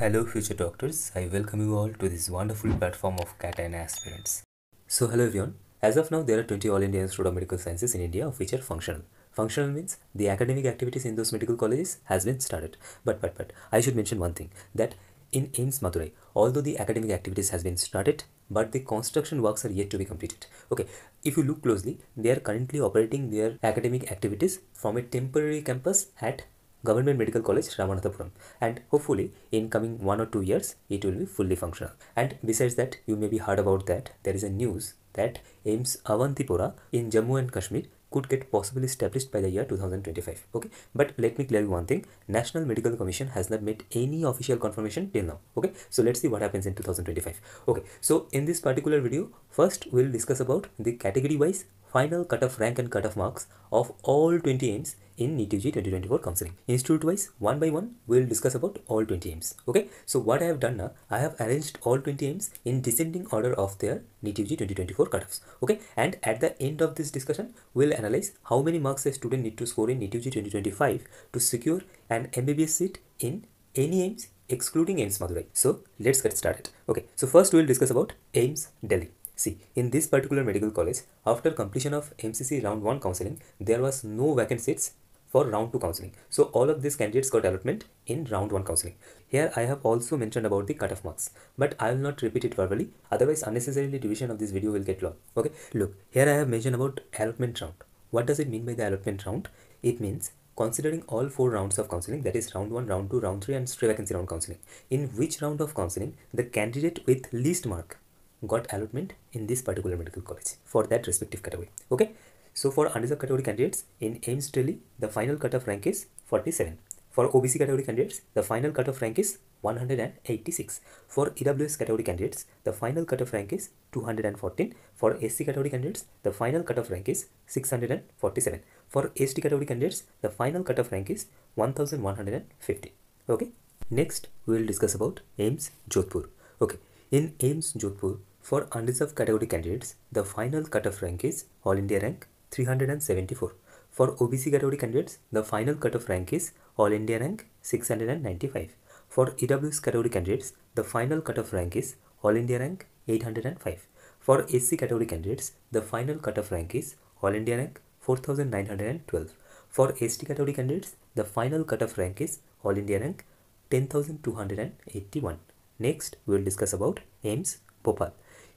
Hello, future doctors. I welcome you all to this wonderful platform of Cation aspirants. So, hello everyone. As of now, there are 20 All India Institute of Medical Sciences in India, which are functional. Functional means the academic activities in those medical colleges has been started. But, but, but, I should mention one thing that in AIIMS Madurai, although the academic activities has been started, but the construction works are yet to be completed. Okay, if you look closely, they are currently operating their academic activities from a temporary campus at Government Medical College Ramanathapuram. And hopefully in coming one or two years it will be fully functional. And besides that you may be heard about that there is a news that AIIMS Avantipora in Jammu and Kashmir could get possibly established by the year 2025 okay? But let me clear you one thing. National medical commission has not made any official confirmation till now. Okay? So let's see what happens in 2025 okay? So in this particular video first we'll discuss about the category wise final cutoff rank and cutoff marks of all 20 AIIMS in NEET UG 2024 counseling. Institute wise, one by one, we'll discuss about all 20 AIIMS. Okay, so what I have done now, I have arranged all 20 AIIMS in descending order of their NEET UG 2024 cutoffs. Okay, and at the end of this discussion, we'll analyze how many marks a student need to score in NEET UG 2025 to secure an MBBS seat in any AIIMS excluding AIIMS Madurai. So let's get started. Okay, so first we'll discuss about AIIMS Delhi. See, in this particular medical college, after completion of MCC round 1 counseling, there was no vacant seats for round 2 counseling. So all of these candidates got allotment in round 1 counseling. Here I have also mentioned about the cutoff marks, but I will not repeat it verbally, otherwise unnecessarily division of this video will get long. Okay, look, here I have mentioned about allotment round. What does it mean by the allotment round? It means considering all four rounds of counseling that is round 1 round 2 round 3 and stray vacancy round counseling in which round of counseling the candidate with least mark got allotment in this particular medical college for that respective category. Okay. So for unreserved category candidates in AIIMS Delhi, the final cutoff rank is 47. For OBC category candidates, the final cutoff rank is 186. For EWS category candidates, the final cutoff rank is 214. For SC category candidates, the final cutoff rank is 647. For ST category candidates, the final cutoff rank is 1150. Okay. Next, we will discuss about AIIMS Jodhpur. Okay. In AIIMS Jodhpur, for unreserved category candidates, the final cutoff rank is All India rank 374. For OBC category candidates, the final cutoff rank is All India rank 695. For EWS category candidates, the final cutoff rank is All India rank 805. For SC category candidates, the final cutoff rank is All India rank 4912. For ST category candidates, the final cutoff rank is All India rank 10281. Next, we will discuss about AIIMS Bhopal.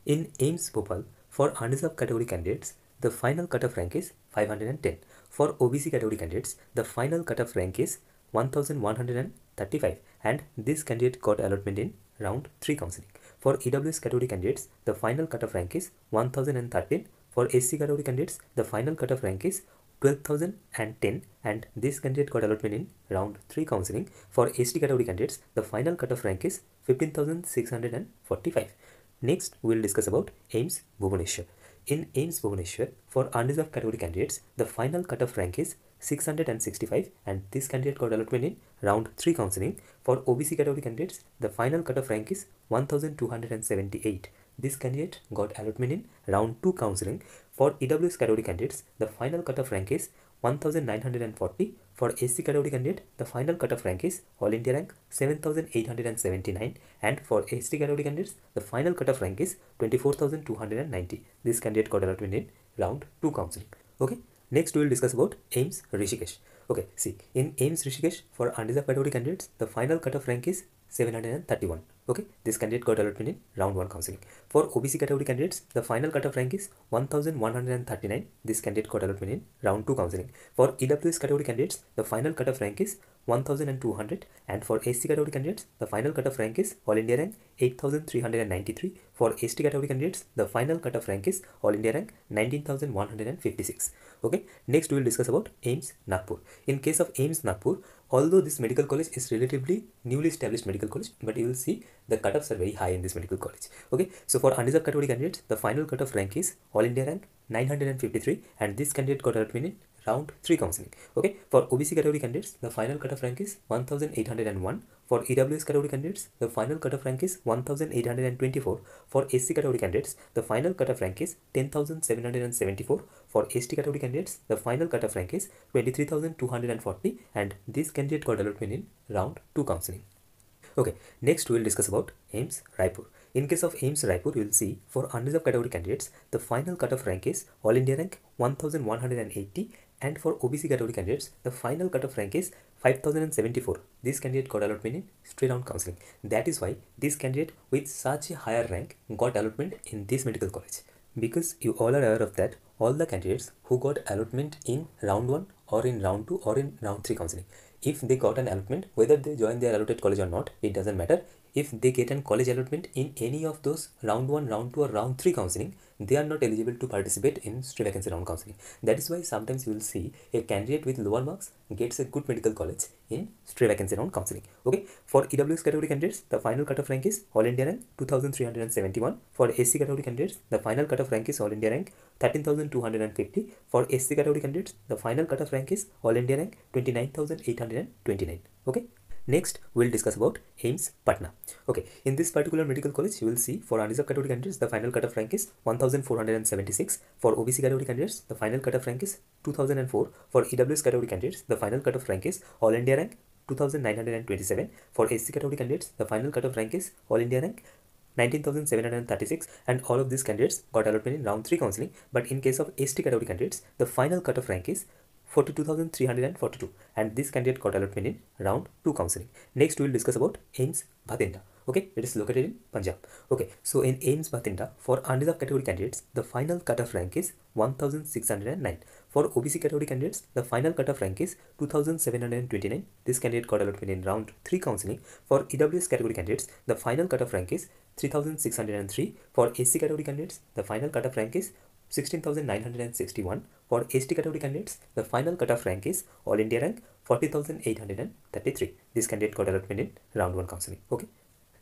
In AIIMS Bhopal, for unreserved category candidates, the final cutoff rank is 510. For OBC category candidates, the final cutoff rank is 1135 and this candidate got allotment in round 3 counseling. For EWS category candidates, the final cutoff rank is 1013. For SC category candidates, the final cutoff rank is 12,010 and this candidate got allotment in round 3 counseling. For ST category candidates, the final cutoff rank is 15,645. Next, we will discuss about AIIMS Bhubaneswar. In AIIMS Bhubaneswar, for unreserved category candidates, the final cutoff rank is 665 and this candidate got allotment in round 3 counseling. For OBC category candidates, the final cutoff rank is 1278. This candidate got allotment in round 2 counseling. For EWS category candidates, the final cutoff rank is 1940. For SC category candidate, the final cutoff rank is All India rank 7879 and for ST category candidates, the final cutoff rank is 24290. This candidate got allotment in round 2 counseling. Okay. Next, we will discuss about AIIMS Rishikesh. Okay, see, in AIIMS Rishikesh, for unreserved category candidates, the final cutoff rank is 731. Okay, this candidate got allotment in round 1 counseling. For OBC category candidates, the final cutoff rank is 1139. This candidate got allotment in round 2 counseling. For EWS category candidates, the final cutoff rank is 1200 and for SC category candidates, the final cutoff rank is All India rank 8393. For ST category candidates, the final cutoff rank is All India rank 19156. Okay, next we will discuss about AIIMS Nagpur. In case of AIIMS Nagpur, although this medical college is relatively newly established medical college, but you will see the cutoffs are very high in this medical college. Okay, so for unreserved category candidates, the final cutoff rank is All India rank 953 and this candidate got in round 3 counseling. Okay, for OBC category candidates, the final cutoff rank is 1801. For EWS category candidates, the final cutoff rank is 1824. For SC category candidates, the final cutoff rank is 10774. For ST category candidates, the final cutoff rank is 23240 and this candidate got allotment in round 2 counseling. Okay, next we will discuss about AIIMS Raipur. In case of AIIMS Raipur, you will see for unreserved category candidates, the final cutoff rank is All India rank 1180 and for OBC category candidates, the final cutoff rank is 5074. This candidate got allotment in straight round counseling. That is why this candidate with such a higher rank got allotment in this medical college. Because you all are aware of that, all the candidates who got allotment in round 1 or in round 2 or in round 3 counseling, if they got an allotment, whether they join their allotted college or not, it doesn't matter. If they get an college allotment in any of those round 1, round 2 or round 3 counseling, they are not eligible to participate in straight vacancy round counseling. That is why sometimes you will see a candidate with lower marks gets a good medical college in straight vacancy round counseling. Okay, for EWS category candidates, the final cutoff rank is All India rank 2371. For SC category candidates, the final cutoff rank is All India rank 13250. For SC category candidates, the final cutoff rank is All India rank 29829. Okay. Next, we'll discuss about AIIMS Patna. Okay, in this particular medical college, you will see for unreserved category candidates, the final cutoff rank is 1476. For OBC category candidates, the final cutoff rank is 2004. For EWS category candidates, the final cutoff rank is All India rank 2927. For SC category candidates, the final cutoff rank is All India rank 19,736 and all of these candidates got allotment in round 3 counseling but in case of ST category candidates the final cutoff rank is 42,342 and this candidate got allotment in round 2 counseling. Next we will discuss about AIIMS Bathinda. Okay, it is located in Punjab. Okay, so in AIIMS Bathinda for unreserved category candidates the final cutoff rank is 1609. For OBC category candidates the final cutoff rank is 2729. This candidate got allotment in round 3 counseling. For EWS category candidates the final cutoff rank is 3603. For SC category candidates the final cutoff rank is 16,961. For ST category candidates, the final cutoff rank is All India rank 40,833. This candidate got allotment in round 1 counseling. Okay.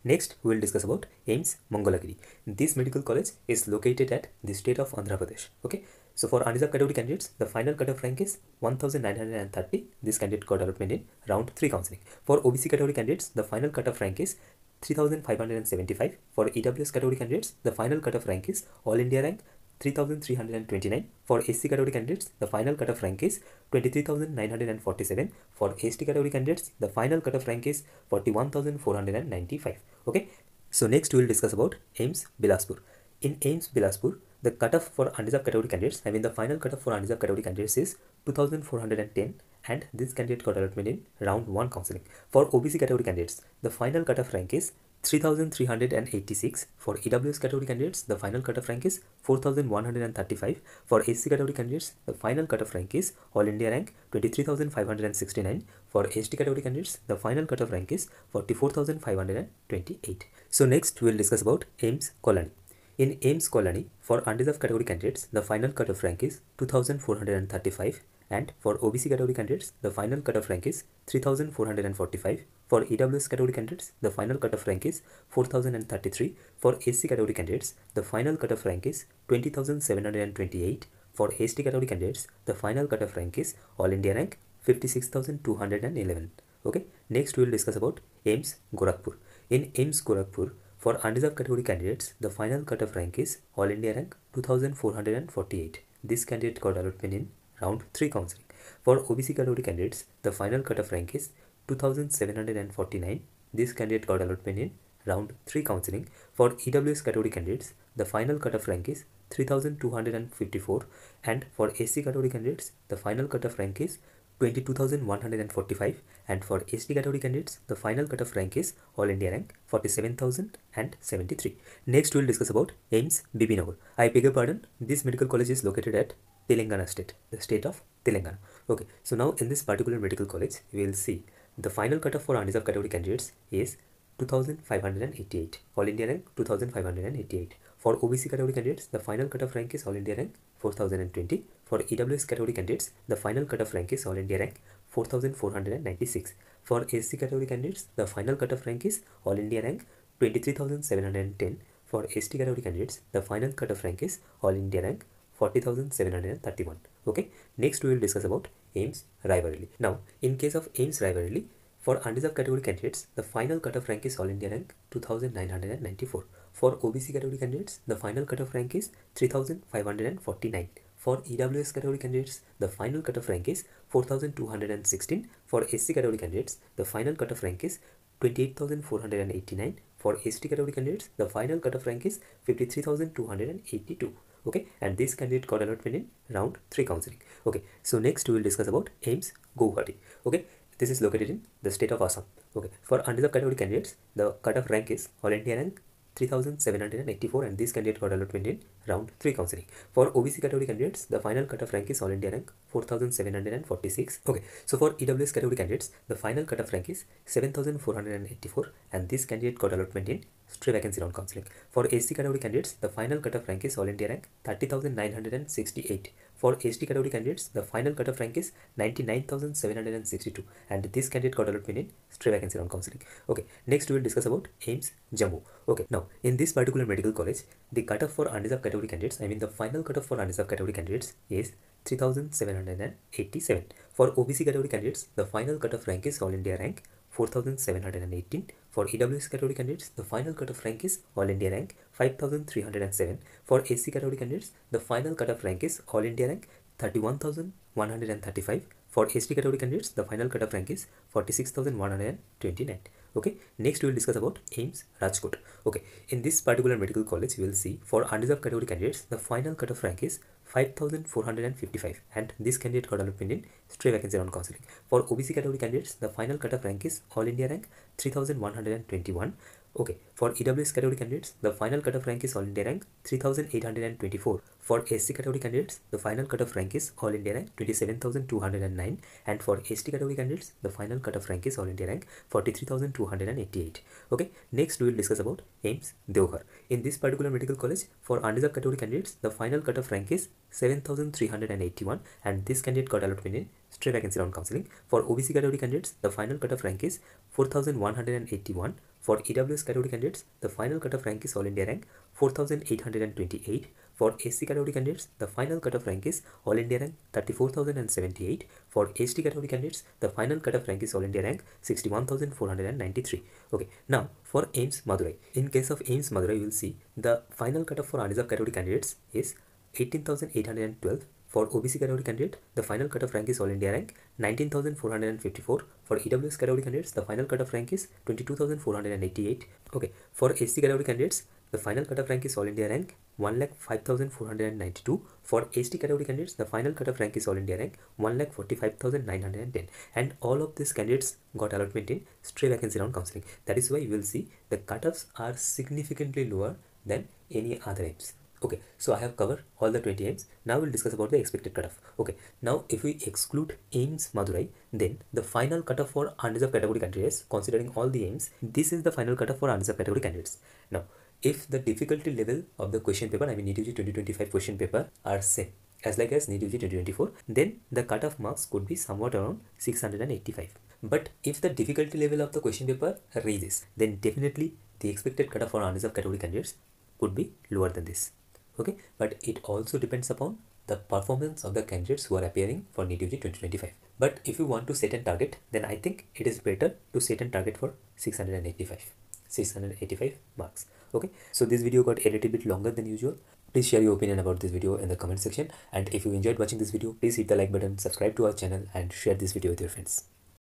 Next, we will discuss about AIIMS Mangalagiri. This medical college is located at the state of Andhra Pradesh. Okay. So for unreserved category candidates, the final cutoff rank is 1930. This candidate got allotment in round 3 counseling. For OBC category candidates, the final cutoff rank is 3575. For EWS category candidates, the final cutoff rank is All India rank 3329 for SC category candidates the final cutoff rank is 23947 for ST category candidates the final cutoff rank is 41495 okay? So next we will discuss about AIIMS Bilaspur. In AIIMS Bilaspur the cutoff for unreserved category candidates I mean the final cutoff for unreserved category candidates is 2410 and this candidate got allotment in round 1 counseling. For OBC category candidates the final cutoff rank is 3386 for EWS category candidates the final cutoff rank is 4135 for SC category candidates the final cutoff rank is all India rank 23569 for ST category candidates the final cutoff rank is 44528 so next we will discuss about AIIMS Kalyani. in AIIMS Kalyani, for unreserved category candidates the final cutoff rank is 2435 and for OBC category candidates, the final cutoff rank is 3445. For EWS category candidates, the final cutoff rank is 4033. For SC category candidates, the final cutoff rank is 20728. For ST category candidates, the final cutoff rank is All India rank 56211. Okay, next we will discuss about AIIMS Gorakhpur. In AIIMS Gorakhpur, for unreserved category candidates, the final cutoff rank is All India rank 2448. This candidate got allotment in round 3 counseling. For OBC category candidates, the final cutoff rank is 2749. This candidate got allotment in round 3 counseling. For EWS category candidates, the final cutoff rank is 3254 and for SC category candidates, the final cutoff rank is 22,145 and for ST category candidates, the final cutoff rank is All India rank 47,073. Next, we will discuss about AIIMS Bibinagar. I beg your pardon, this medical college is located at Telangana state, the state of Telangana. Okay, so now in this particular medical college, we will see the final cutoff for unreserved category candidates is 2588. All India rank 2588. For OBC category candidates, the final cutoff rank is All India rank 4020. For EWS category candidates, the final cutoff rank is All India rank 4496. For SC category candidates, the final cutoff rank is All India rank 23710. For ST category candidates, the final cutoff rank is All India rank 40,731. Okay, next we will discuss about AIIMS Raebareli. Now, in case of AIIMS Raebareli, for unreserved category candidates, the final cutoff rank is All India rank 2994. For OBC category candidates, the final cutoff rank is 3549. For EWS category candidates, the final cutoff rank is 4216. For SC category candidates, the final cutoff rank is 28,489. For ST category candidates, the final cutoff rank is 53,282. Okay, and this candidate got allotment in round 3 counseling. Okay, so next we will discuss about AIIMS Guwahati. Okay, this is located in the state of Assam. Okay, for unreserved category candidates, the cutoff rank is All India rank 3784 and this candidate got allotment in round 3 counseling. For OBC category candidates, the final cutoff rank is All India rank 4746. Okay, so for EWS category candidates, the final cutoff rank is 7484 and this candidate got allotment in stray vacancy round counseling. For SC category candidates, the final cutoff rank is All India rank 30968. For ST category candidates, the final cutoff rank is 99,762 and this candidate got allotment in stray vacancy round counseling. Okay, next we will discuss about AIIMS Jammu. Okay, now in this particular medical college, the cutoff for unreserved category candidates, I mean the final cutoff for unreserved category candidates is 3787. For OBC category candidates, the final cutoff rank is All India rank 4718. For EWS category candidates, the final cutoff rank is All India rank 5307. For AC category candidates, the final cutoff rank is All India rank 31135. For ST category candidates, the final cutoff rank is 46129. Okay, next we will discuss about AIIMS Rajkot. Okay, in this particular medical college, we will see for unreserved category candidates, the final cutoff rank is 5455 and this candidate got allotment in stray vacancy round counseling. For OBC category candidates, the final cutoff rank is All India rank 3121. Okay, for EWS category candidates, the final cutoff rank is All India rank 3824. For SC category candidates, the final cutoff rank is All India rank 27209 and for ST category candidates, the final cutoff rank is All India rank 43288. Okay, next we will discuss about AIIMS Deoghar. In this particular medical college, for unreserved category candidates, the final cutoff rank is 7381 and this candidate got allotment in stray vacancy round counseling. For OBC category candidates, the final cutoff rank is 4181 for EWS category candidates, the final cutoff rank is All India rank 4828. For SC category candidates, the final cutoff rank is All India rank 34078. For ST category candidates, the final cutoff rank is All India rank 61493. Okay, now for AIIMS Madurai. In case of AIIMS Madurai, you will see the final cutoff for unreserved category candidates is 18812 for OBC category candidate, the final cutoff rank is All India rank 19,454. For EWS category candidates, the final cutoff rank is 22,488. Okay, for SC category candidates, the final cutoff rank is All India rank 1,05,492. For ST category candidates, the final cutoff rank is All India rank 1,45,910. And all of these candidates got allotment in stray vacancy round counseling. That is why you will see the cutoffs are significantly lower than any other AIIMS okay so i have covered all the 20 AIIMS. Now we'll discuss about the expected cutoff. Okay now if we exclude AIIMS madurai then the final cutoff for unreserved category candidates considering all the AIIMS this is the final cutoff for unreserved category candidates. Now if the difficulty level of the question paper i mean NEET UG 2025 question paper are same as like as NEET UG 2024 then the cutoff marks could be somewhat around 685 but if the difficulty level of the question paper raises then definitely the expected cutoff for unreserved category candidates could be lower than this okay but it also depends upon the performance of the candidates who are appearing for NEET UG 2025 but if you want to set a target then I think it is better to set a target for 685 685 marks. Okay so this video got a little bit longer than usual. Please share your opinion about this video in the comment section. And if you enjoyed watching this video please hit the like button subscribe to our channel and share this video with your friends